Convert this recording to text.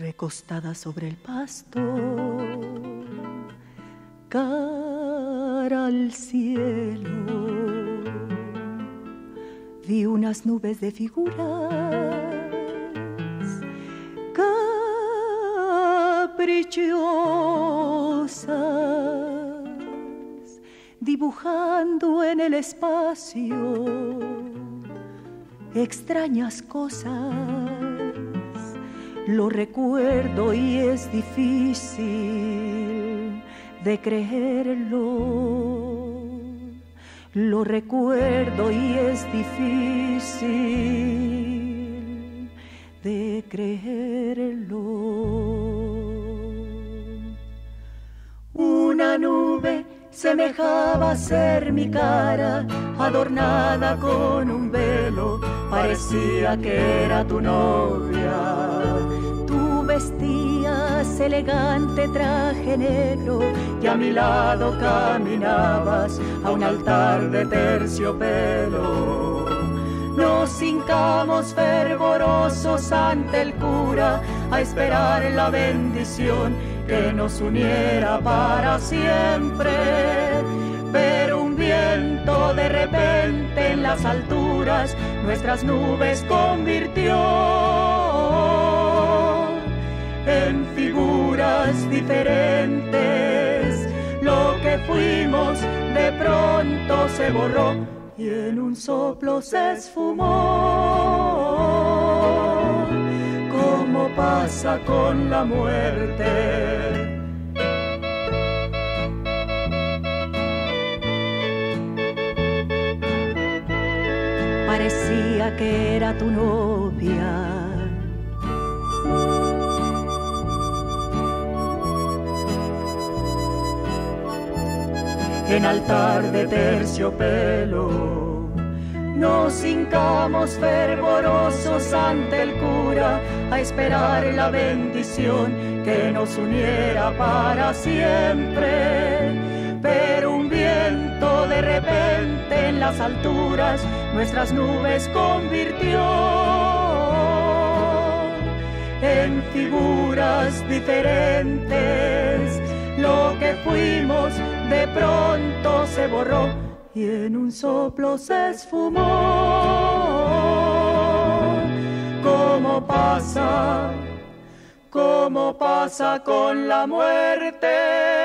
recostada sobre el pasto, cara al cielo, vi unas nubes de figuras caprichosas, dibujando en el espacio extrañas cosas lo recuerdo y es difícil de creerlo. Lo recuerdo y es difícil de creerlo. Una nube semejaba ser mi cara, adornada con un velo, parecía que era tu novia elegante traje negro y a mi lado caminabas a un altar de terciopelo. Nos hincamos fervorosos ante el cura a esperar la bendición que nos uniera para siempre. Pero un viento de repente en las alturas nuestras nubes convirtió diferentes. Lo que fuimos de pronto se borró y en un soplo se esfumó. Como pasa con la muerte. Parecía que era tu novia en altar de terciopelo. Nos hincamos fervorosos ante el cura a esperar la bendición que nos uniera para siempre. Pero un viento de repente en las alturas nuestras nubes convirtió en figuras diferentes. Lo que fuimos de pronto se borró y en un soplo se esfumó. Como pasa, como pasa con la muerte.